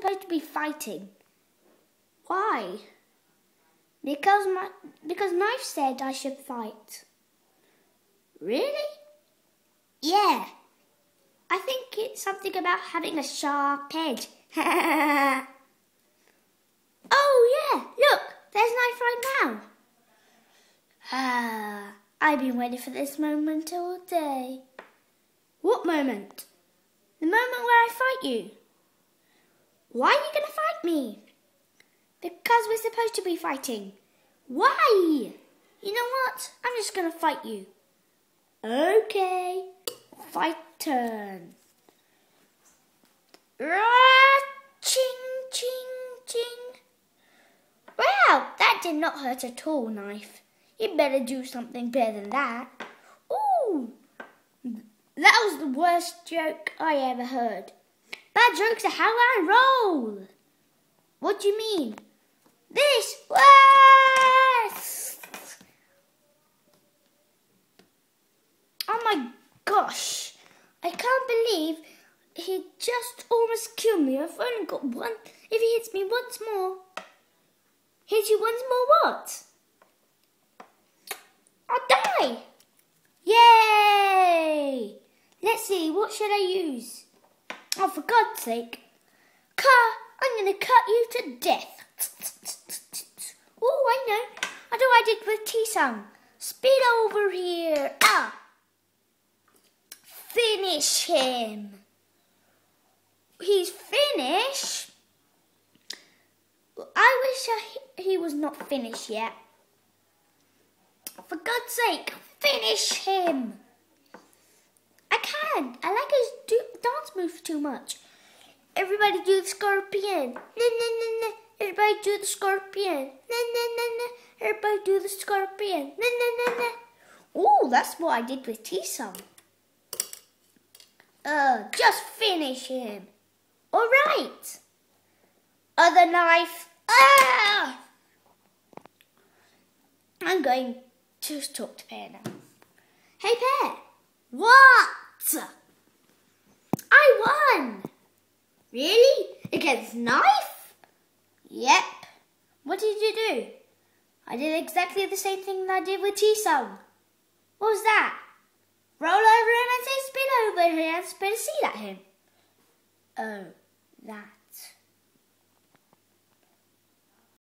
supposed to be fighting. Why? Because my because Knife said I should fight. Really? Yeah. I think it's something about having a sharp edge. oh yeah, look, there's Knife right now. Ah, I've been waiting for this moment all day. What moment? The moment where I fight you. Why are you going to fight me? Because we're supposed to be fighting. Why? You know what? I'm just going to fight you. Okay. Fight turn. Rah, ching, ching, ching. Wow, that did not hurt at all, Knife. You better do something better than that. Ooh, that was the worst joke I ever heard. Bad jokes are how I roll. What do you mean? This works. Oh my gosh. I can't believe he just almost killed me. I've only got one. If he hits me once more. Hit you once more what? I'll die. Yay! Let's see, what should I use? Oh, for God's sake. Car, I'm going to cut you to death. Oh, I know. I know I did with Tsung. Speed over here. Ah. Finish him. He's finished. I wish I, he was not finished yet. For God's sake, finish him. I. Like his do- dance moves too much. Everybody do the scorpion. Na, na, na, na. Everybody do the scorpion. Na, na, na, na. Everybody do the scorpion. Na, na, na, na. Oh, that's what I did with Tsung. Uh, just finish him. All right. Other knife. Ah! I'm going to talk to Pear now. Hey, Pear. What? I won! Really? Against Knife? Yep. What did you do? I did exactly the same thing that I did with Tsung. What was that? Roll over him and say spin over here and spin a seed at him. Oh, that.